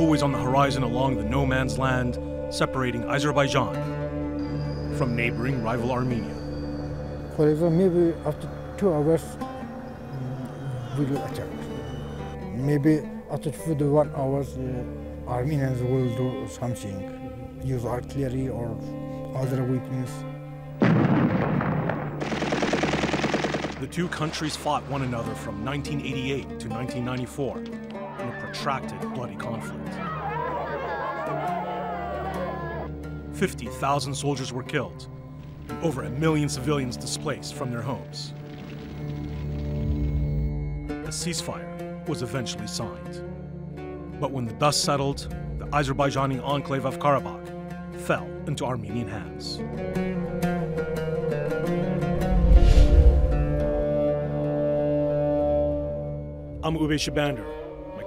Always on the horizon along the no man's land separating Azerbaijan from neighboring rival Armenia. For example, maybe after two hours, mm, we will attack. Maybe after the one hours, uh, Armenians will do something, use artillery or other weapons. The two countries fought one another from 1988 to 1994 in a protracted bloody conflict. 50,000 soldiers were killed, and over a million civilians displaced from their homes. A ceasefire was eventually signed. But when the dust settled, the Azerbaijani enclave of Karabakh fell into Armenian hands. I'm Oubai Shahbandar.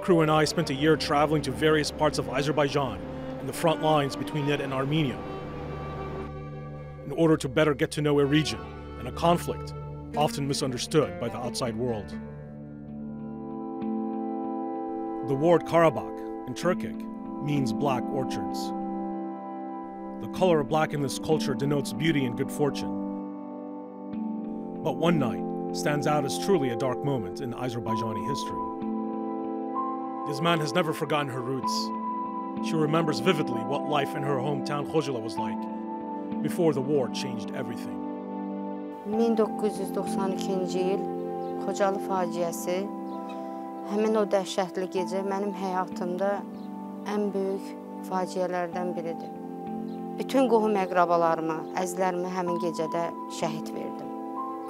Crew and I spent a year traveling to various parts of Azerbaijan and the front lines between it and Armenia in order to better get to know a region and a conflict often misunderstood by the outside world. The word Karabakh in Turkic means black orchards. The color of black in this culture denotes beauty and good fortune. But one night, stands out as truly a dark moment in Azerbaijani history. Yazman has never forgotten her roots. She remembers vividly what life in her hometown Khojaly was like before the war changed everything. 1992-ci il Xocalı faciəsi həmin o dəhşətli gecə mənim həyatımda ən böyük faciələrdən biridir. Bütün qohum əqrabalarımı, əzlərimi həmin gecədə şəhid verdim.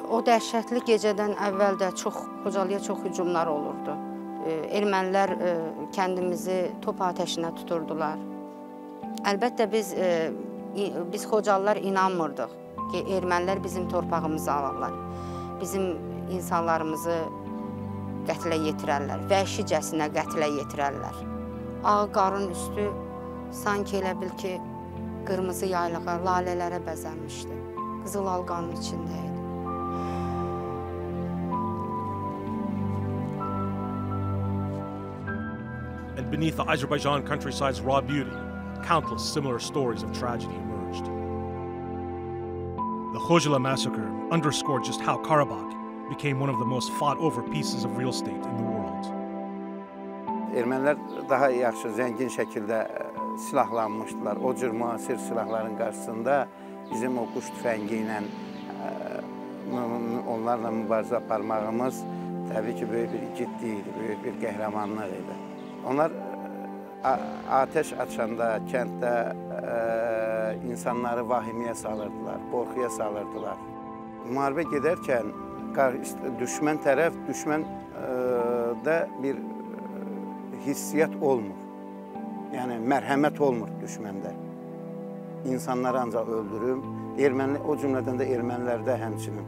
O dəhşətli gecədən əvvəl də çox Xocalıya çox hücumlar olurdu. Ermənilər kəndimizi top atəşinə tuturdular. Əlbəttə biz biz Xocalılar inanmırdıq ki, ermənilər bizim torpağımızı alırlar. Bizim insanlarımızı qətlə yetirərlər, vəhşicəsinə qətlə yetirərlər. Ağ qarın üstü sanki elə bil ki, qırmızı yaylığa, lalələrə bəzənmişdi. Qızıl alqanın içində idi. Beneath the Azerbaijan countryside's raw beauty, countless similar stories of tragedy emerged. The Khojaly massacre underscored just how Karabakh became one of the most fought over pieces of real estate in the world. Ermənilər daha yaxşı, zəngin şəkildə silahlanmışdılar. O cür müasir silahların qarşısında bizim o quş tüfəngi ilə onlarla mübarizə aparmağımız təbii ki, böyük bir igidlik idi, böyük bir qəhrəmanlıq idi. Onlar ateş açanda kənddə insanları vahimiyə salırdılar, qorxuya salırdılar. Müharibə gedərkən düşmən tərəf, düşməndə bir hissiyyat olmur. Yəni, mərhəmət olmur düşməndə. İnsanları ancaq öldürüm, erməni, o cümlədən də ermənilərdə həmçinin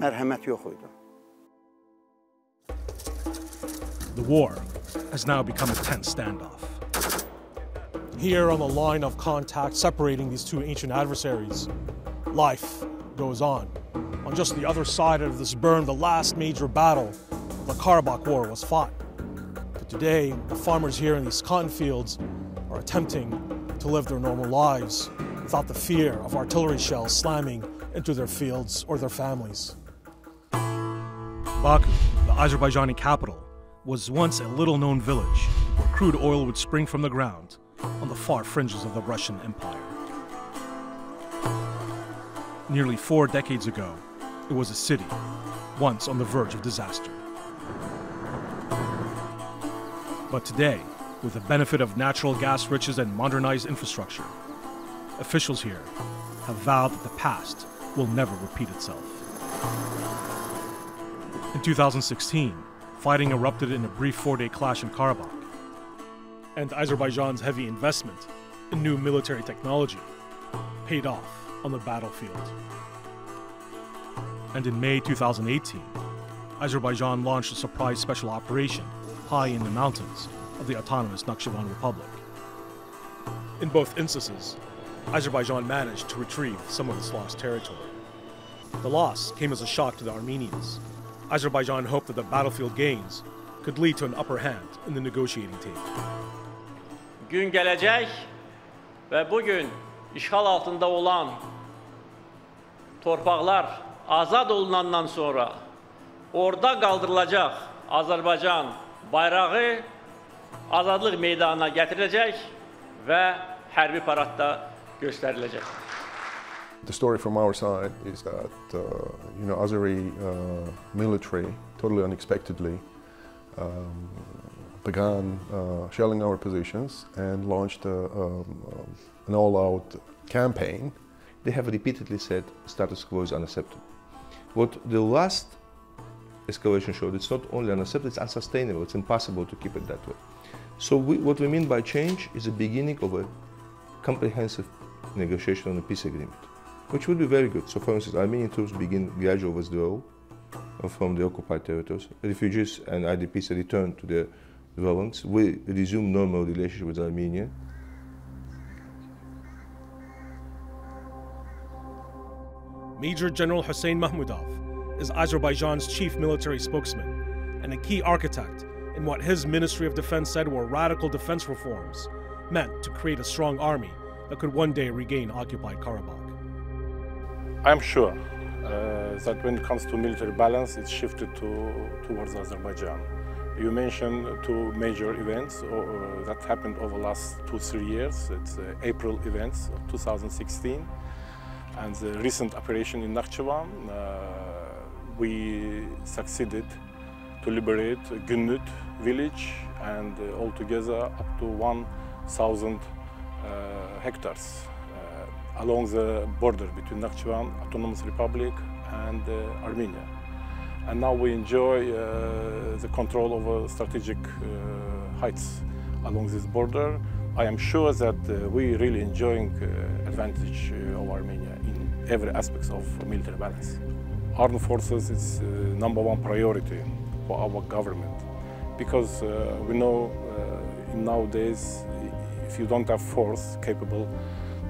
mərhəmət yox idi. The war has now become a tense standoff. Here on the line of contact separating these two ancient adversaries, life goes on. On just the other side of this burn, the last major battle, the Karabakh War, was fought. But today, the farmers here in these cotton fields are attempting to live their normal lives without the fear of artillery shells slamming into their fields or their families. Baku, the Azerbaijani capital, was once a little known village where crude oil would spring from the ground on the far fringes of the Russian Empire. Nearly four decades ago, it was a city, once on the verge of disaster. But today, with the benefit of natural gas riches and modernized infrastructure, officials here have vowed that the past will never repeat itself. In 2016, fighting erupted in a brief four day clash in Karabakh. And Azerbaijan's heavy investment in new military technology paid off on the battlefield. And in May 2018, Azerbaijan launched a surprise special operation high in the mountains of the autonomous Nakhchivan Republic. In both instances, Azerbaijan managed to retrieve some of its lost territory. The loss came as a shock to the Armenians, Azerbaijan hoped that the battlefield gains could lead to an upper hand in the negotiating table. Gün gələcək və bu gün işğal altında olan torpaqlar azad olunandan sonra orada qaldırılacaq Azərbaycan bayrağı azadlıq meydanına gətiriləcək və hərbi paradda göstəriləcək. The story from our side is that uh, you know Azeri uh, military totally unexpectedly um, began uh, shelling our positions and launched a, um, um, an all-out campaign. They have repeatedly said status quo is unacceptable. What the last escalation showed, it's not only unacceptable, it's unsustainable. It's impossible to keep it that way. So we, what we mean by change is the beginning of a comprehensive negotiation on a peace agreement, which would be very good. So for instance, Armenian troops begin gradual withdrawal from the occupied territories. Refugees and IDPs return to their dwellings. We resume normal relationship with Armenia. Major General Hussein Mahmudov is Azerbaijan's chief military spokesman and a key architect in what his Ministry of Defense said were radical defense reforms meant to create a strong army that could one day regain occupied Karabakh. I'm sure uh, that when it comes to military balance, it's shifted to, towards Azerbaijan. You mentioned two major events uh, that happened over the last two, three years. It's uh, April events of 2016 and the recent operation in Nakhchivan. Uh, we succeeded to liberate Günnüt village and uh, altogether up to 1,000 uh, hectares along the border between Nakhchivan Autonomous Republic and uh, Armenia. And now we enjoy uh, the control over strategic uh, heights along this border. I am sure that we really enjoying advantage of Armenia in every aspect of military balance. Armed forces is number one priority for our government because uh, we know uh, nowadays if you don't have force capable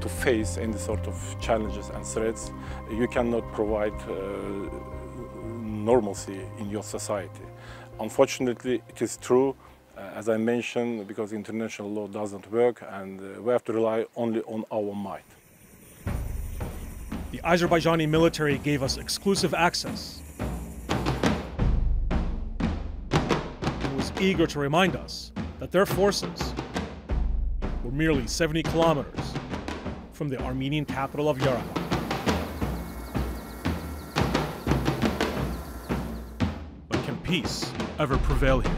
to face any sort of challenges and threats, you cannot provide uh, normalcy in your society. Unfortunately, it is true, uh, as I mentioned, because international law doesn't work and uh, we have to rely only on our might. The Azerbaijani military gave us exclusive access It was eager to remind us that their forces were merely 70 kilometers from the Armenian capital of Yerevan. But can peace ever prevail here?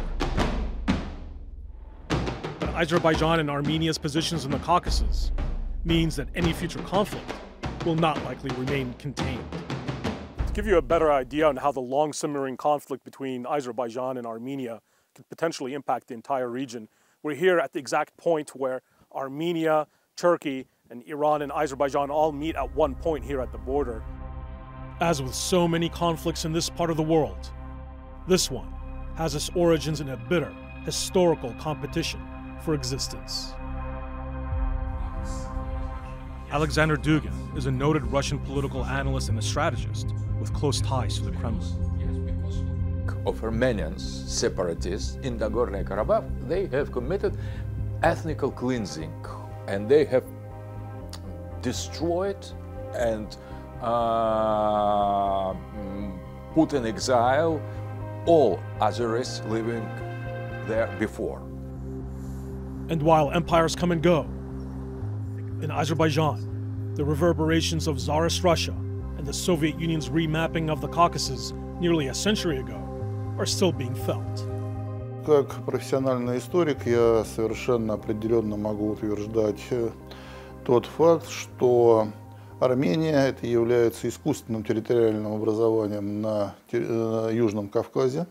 But Azerbaijan and Armenia's positions in the Caucasus means that any future conflict will not likely remain contained. To give you a better idea on how the long simmering conflict between Azerbaijan and Armenia could potentially impact the entire region. We're here at the exact point where Armenia, Turkey, and Iran and Azerbaijan all meet at one point here at the border. As with so many conflicts in this part of the world, this one has its origins in a bitter historical competition for existence. Alexander Dugin is a noted Russian political analyst and a strategist with close ties to the Kremlin of Armenians, separatists in Nagorno Karabakh, they have committed ethnical cleansing and they have destroyed and uh, put in exile all Azeris living there before. And while empires come and go, in Azerbaijan, the reverberations of Tsarist Russia and the Soviet Union's remapping of the Caucasus nearly a century ago are still being felt. Как профессиональный историк я совершенно определенно могу утверждать э, тот факт, что Армения это является искусственным территориальным образованием на э, Южном Кавказе.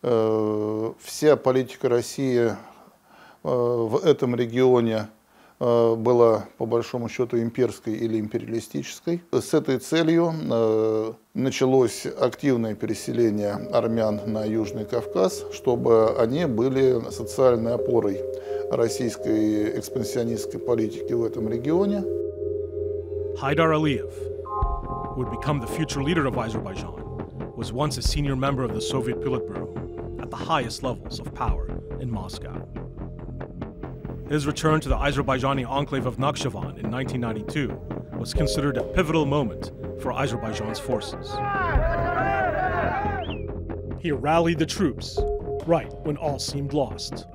Э, вся политика России в этом регионе Э, была по большому счету имперской или империалистической. С этой целью э, началось активное переселение армян на Южный Кавказ, чтобы они были социальной опорой российской экспансионистской политики в этом регионе. Haidar Aliyev, who would become the future leader of Azerbaijan, was once a senior member of the Soviet Politburo. the highest levels of power in Moscow. His return to the Azerbaijani enclave of Nakhchivan in 1992 was considered a pivotal moment for Azerbaijan's forces. He rallied the troops right when all seemed lost.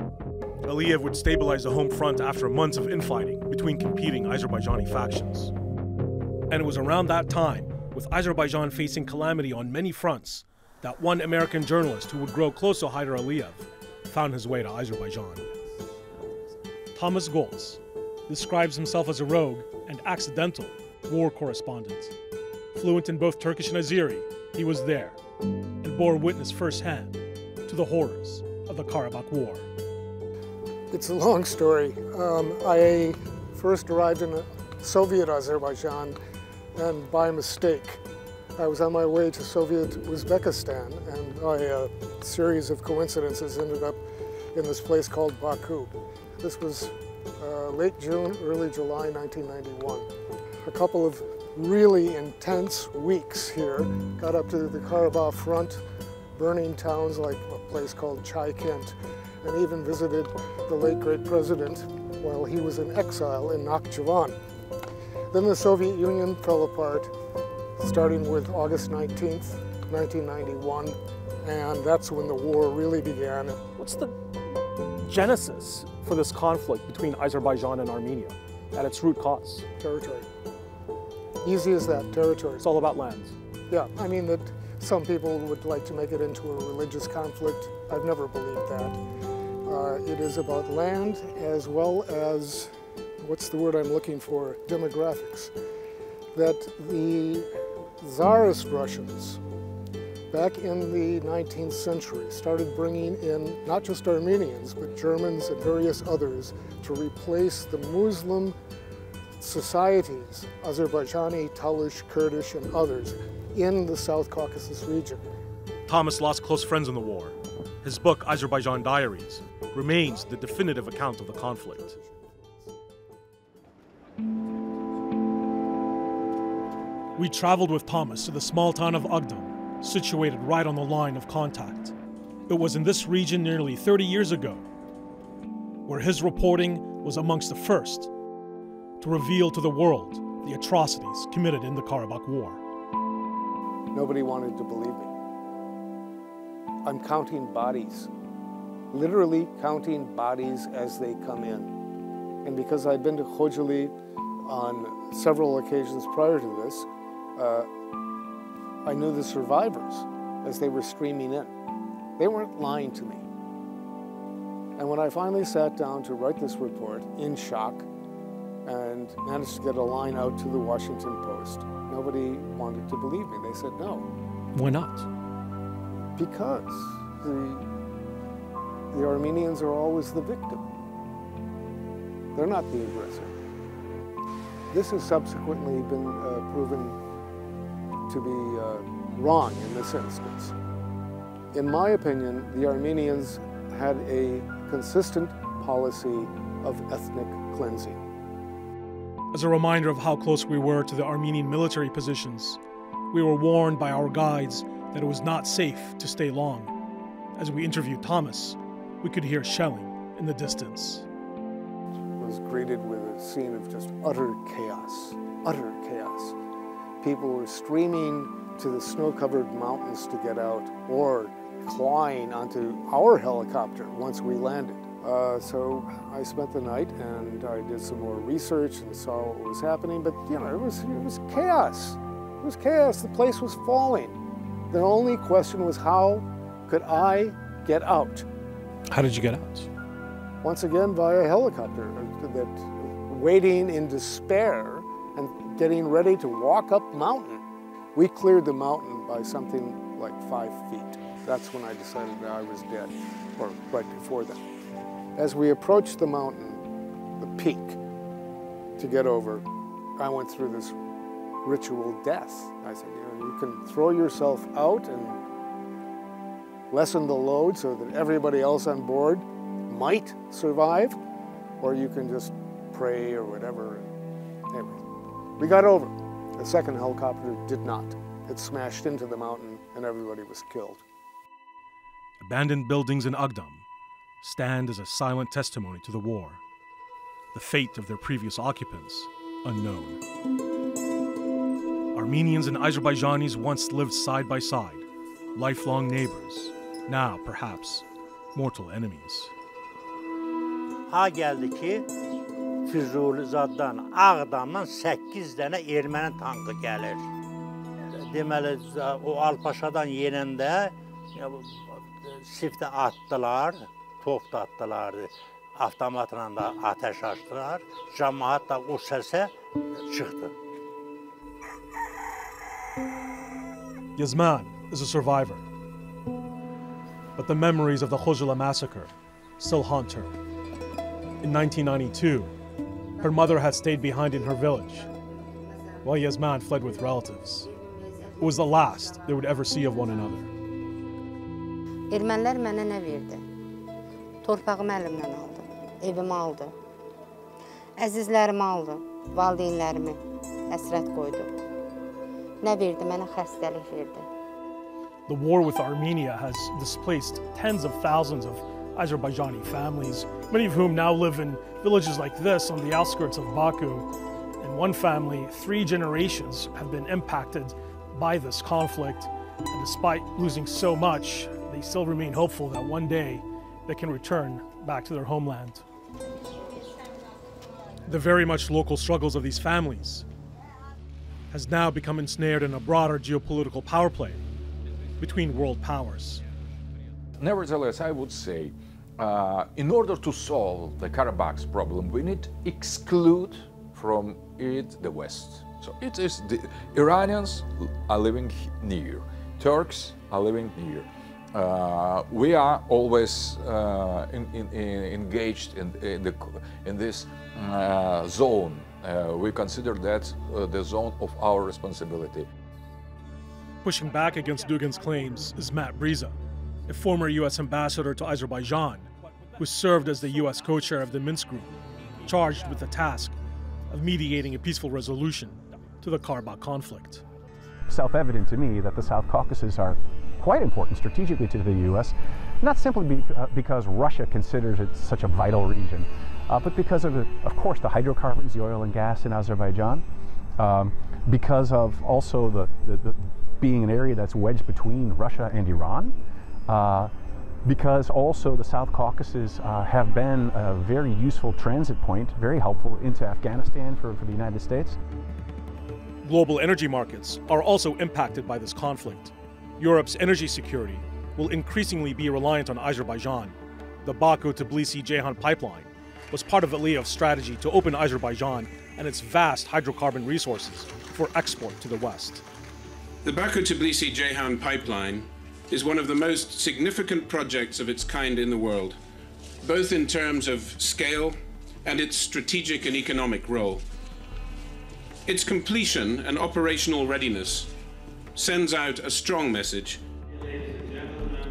Aliyev would stabilize the home front after months of infighting between competing Azerbaijani factions. And it was around that time, with Azerbaijan facing calamity on many fronts, that one American journalist who would grow close to Haidar Aliyev found his way to Azerbaijan. Thomas Goltz describes himself as a rogue and accidental war correspondent. Fluent in both Turkish and Azeri, he was there and bore witness firsthand to the horrors of the Karabakh War. It's a long story. Um, I first arrived in Soviet Azerbaijan and by mistake I was on my way to Soviet Uzbekistan and by a series of coincidences ended up in this place called Baku. This was uh, late June, early July 1991. A couple of really intense weeks here. Got up to the Karabakh front, burning towns like a place called Chaykent, and even visited the late great president while he was in exile in Nakhchivan. Then the Soviet Union fell apart, starting with August 19th, 1991, and that's when the war really began. What's the genesis for this conflict between Azerbaijan and Armenia at its root cause? Territory. Easy as that, territory. It's all about lands. Yeah, I mean that some people would like to make it into a religious conflict. I've never believed that. Uh, it is about land as well as, what's the word I'm looking for, demographics. That the Tsarist Russians back in the 19th century started bringing in not just Armenians, but Germans and various others to replace the Muslim societies, Azerbaijani, Talysh, Kurdish, and others, in the South Caucasus region. Thomas lost close friends in the war. His book, Azerbaijan Diaries, remains the definitive account of the conflict. We traveled with Thomas to the small town of Agdam, situated right on the line of contact. It was in this region nearly 30 years ago, where his reporting was amongst the first to reveal to the world the atrocities committed in the Karabakh War. Nobody wanted to believe me. I'm counting bodies, literally counting bodies as they come in. And because I've been to Khojaly on several occasions prior to this, uh, I knew the survivors as they were screaming in. They weren't lying to me. And when I finally sat down to write this report in shock and managed to get a line out to the Washington Post, nobody wanted to believe me. They said no. Why not? Because the, the Armenians are always the victim. They're not the aggressor. This has subsequently been uh, proven to be uh, wrong in this instance. In my opinion, the Armenians had a consistent policy of ethnic cleansing. As a reminder of how close we were to the Armenian military positions, we were warned by our guides that it was not safe to stay long. As we interviewed Thomas, we could hear shelling in the distance. Was greeted with a scene of just utter chaos, utter chaos. People were streaming to the snow-covered mountains to get out or clawing onto our helicopter once we landed. Uh, so I spent the night and I did some more research and saw what was happening, but you know, it was, it was chaos. It was chaos, the place was falling. The only question was how could I get out? How did you get out? Once again, via helicopter, that waiting in despair and getting ready to walk up mountain. We cleared the mountain by something like five feet. That's when I decided that I was dead, or right before that. As we approached the mountain, the peak, to get over, I went through this ritual death. I said, you know, you can throw yourself out and lessen the load so that everybody else on board might survive, or you can just pray or whatever. Anyway, we got over. The second helicopter did not. It smashed into the mountain and everybody was killed. abandoned buildings in Agdam stand as a silent testimony to the war. The fate of their previous occupants, unknown. Armenians and Azerbaijanis once lived side by side, lifelong neighbors, now perhaps mortal enemies. Ha geldi ki Füzulizaddan, Ağdamdan 8 dənə erməni tankı gəlir. Deməli o Alpaşadan yenəndə siftə atdılar, top da atdılar, avtomatla da ateş açdılar. Cəmaət də o səsə çıxdı. Yazman is a survivor. But the memories of the Khojaly massacre still haunt her. In 1992, her mother had stayed behind in her village, while Yasman fled with relatives. It was the last they would ever see of one another. Mənə nə verdi? Torpağımı əlimdən aldı, evimi aldı, əzizlərimi aldı, valideynlərimi həsrət qoydu. Nə verdi? Mənə xəstəlik verdi. The war with Armenia has displaced tens of thousands of Azerbaijani families, many of whom now live in villages like this on the outskirts of Baku. In one family, three generations have been impacted by this conflict. And despite losing so much, they still remain hopeful that one day they can return back to their homeland. The very much local struggles of these families has now become ensnared in a broader geopolitical power play between world powers. Nevertheless, I would say uh, in order to solve the Karabakh problem, we need exclude from it the West. So it is the Iranians are living near, Turks are living near. Uh, we are always uh, in, in, in engaged in, the, in this uh, zone. Uh, we consider that uh, the zone of our responsibility. Pushing back against Dugin's claims is Matt Bryza, a former U.S. ambassador to Azerbaijan, who served as the U.S. co chair of the Minsk Group, charged with the task of mediating a peaceful resolution to the Karabakh conflict. Self evident to me that the South Caucasus are quite important strategically to the U.S., not simply uh, because Russia considers it such a vital region, uh, but because of, of course, the hydrocarbons, the oil and gas in Azerbaijan, um, because of also the, the, the, being an area that's wedged between Russia and Iran. Uh, because also the South Caucasus uh, have been a very useful transit point, very helpful into Afghanistan for, for the United States. Global energy markets are also impacted by this conflict. Europe's energy security will increasingly be reliant on Azerbaijan. The Baku Tbilisi Ceyhan pipeline was part of Aliyev's strategy to open Azerbaijan and its vast hydrocarbon resources for export to the West. The Baku Tbilisi Ceyhan pipeline is one of the most significant projects of its kind in the world, both in terms of scale and its strategic and economic role. Its completion and operational readiness sends out a strong message.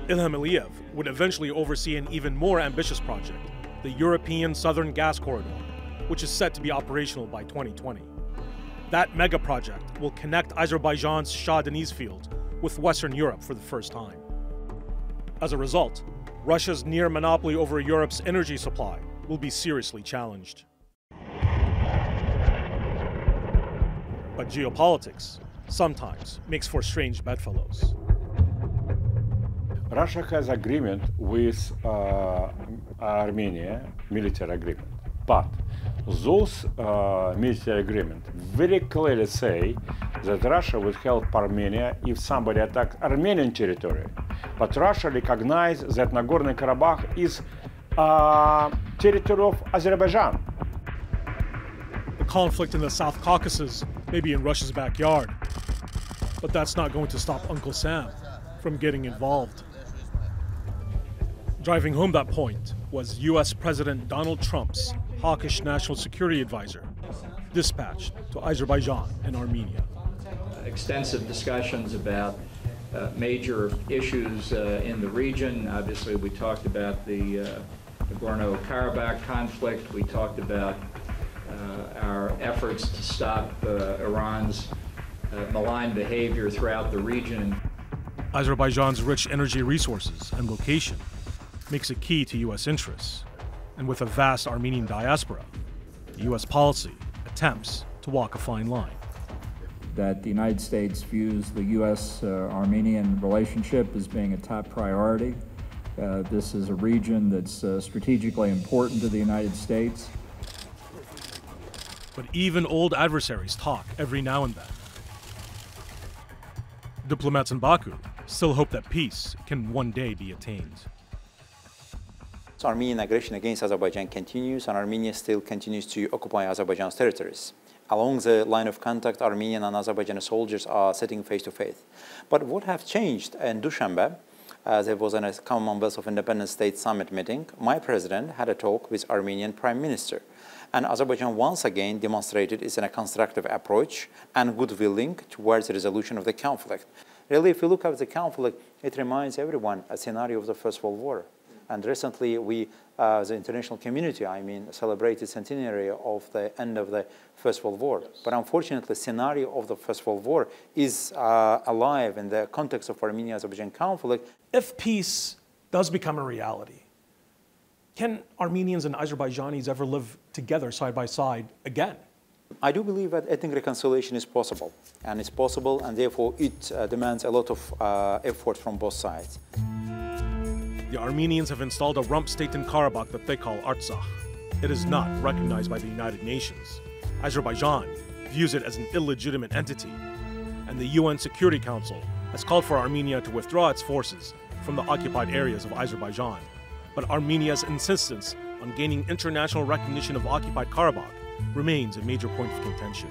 Ilham Aliyev would eventually oversee an even more ambitious project, the European Southern Gas Corridor, which is set to be operational by 2020. That mega project will connect Azerbaijan's Shah Deniz field with Western Europe for the first time. As a result, Russia's near monopoly over Europe's energy supply will be seriously challenged. But geopolitics sometimes makes for strange bedfellows. Russia has agreement with uh, Armenia, military agreement, but those uh, military agreements very clearly say that Russia would help Armenia if somebody attacked Armenian territory. But Russia recognizes that Nagorno-Karabakh is uh, territory of Azerbaijan. The conflict in the South Caucasus may be in Russia's backyard, but that's not going to stop Uncle Sam from getting involved. Driving home that point was US President Donald Trump's hawkish national security advisor, dispatched to Azerbaijan and Armenia. Extensive discussions about uh, major issues uh, in the region. Obviously, we talked about the uh, Nagorno-Karabakh conflict. We talked about uh, our efforts to stop uh, Iran's uh, malign behavior throughout the region. Azerbaijan's rich energy resources and location makes it key to U.S. interests, and with a vast Armenian diaspora, U.S. policy attempts to walk a fine line. That the United States views the U.S. Uh, Armenian relationship as being a top priority. Uh, this is a region that's uh, strategically important to the United States. But even old adversaries talk every now and then. Diplomats in Baku still hope that peace can one day be attained. So Armenian aggression against Azerbaijan continues and Armenia still continues to occupy Azerbaijan's territories. Along the line of contact, Armenian and Azerbaijani soldiers are sitting face to face. But what have changed in Dushanbe, uh, there was a Commonwealth of Independent States Summit meeting, my president had a talk with Armenian Prime Minister. And Azerbaijan once again demonstrated its constructive approach and goodwilling towards the resolution of the conflict. Really, if you look at the conflict, it reminds everyone a scenario of the First World War. And recently, we, uh, the international community, I mean, celebrated centenary of the end of the First World War. But unfortunately, the scenario of the First World War is uh, alive in the context of Armenia-Azerbaijan conflict. If peace does become a reality, can Armenians and Azerbaijanis ever live together side by side again? I do believe that ethnic reconciliation is possible, and it's possible, and therefore it uh, demands a lot of uh, effort from both sides. The Armenians have installed a rump state in Karabakh that they call Artsakh. It is not recognized by the United Nations. Azerbaijan views it as an illegitimate entity, and the UN Security Council has called for Armenia to withdraw its forces from the occupied areas of Azerbaijan. But Armenia's insistence on gaining international recognition of occupied Karabakh remains a major point of contention.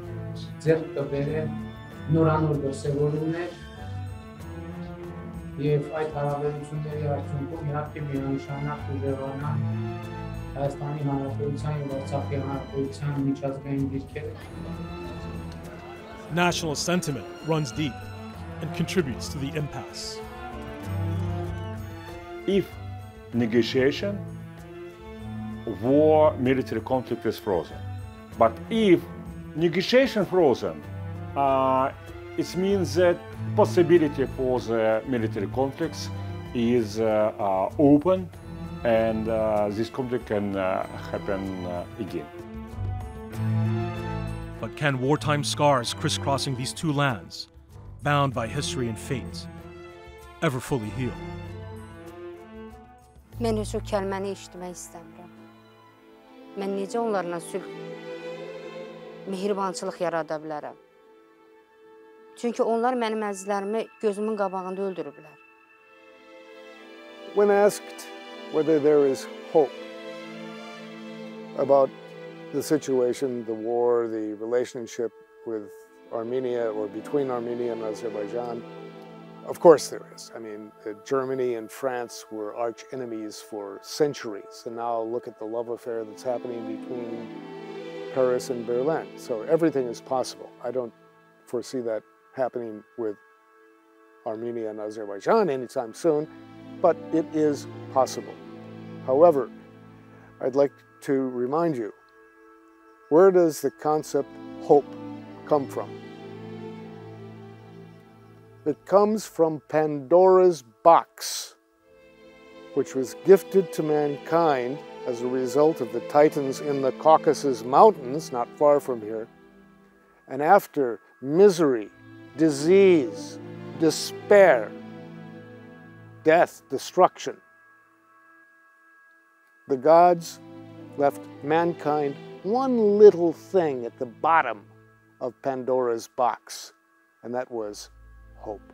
ձեռք կբերեն նորանոր դրսևորումներ եւ այդ հարաբերությունների արդյունքում իհարկե միանշանակ ուժեղանան Հայաստանի Հանրապետության եւ Արցախի Հանրապետության միջազգային դիրքերը National sentiment runs deep and contributes to the impasse. If negotiation war military conflict is frozen. But if negotiation frozen, uh, it means that possibility for the military conflicts is uh, uh, open and uh, this conflict can uh, happen uh, again. But can wartime scars crisscrossing these two lands, bound by history and fate, ever fully heal? Mən heç o kəlməni eşitmək istəmirəm. Mən necə onlarla sülh, mehribançılıq yarada bilərəm? Çünki onlar mənim əzizlərimi gözümün qabağında öldürüblər. When asked whether there is hope about the situation, the war, the relationship with Armenia or between Armenia and Azerbaijan, of course there is. I mean, uh, Germany and France were arch enemies for centuries, and now look at the love affair that's happening between Paris and Berlin. So everything is possible. I don't foresee that happening with Armenia and Azerbaijan anytime soon, but it is possible. However, I'd like to remind you, where does the concept hope come from? It comes from Pandora's box, which was gifted to mankind as a result of the titans in the Caucasus Mountains, not far from here. And after misery, disease, despair, death, destruction, the gods left mankind one little thing at the bottom of Pandora's box, and that was hope.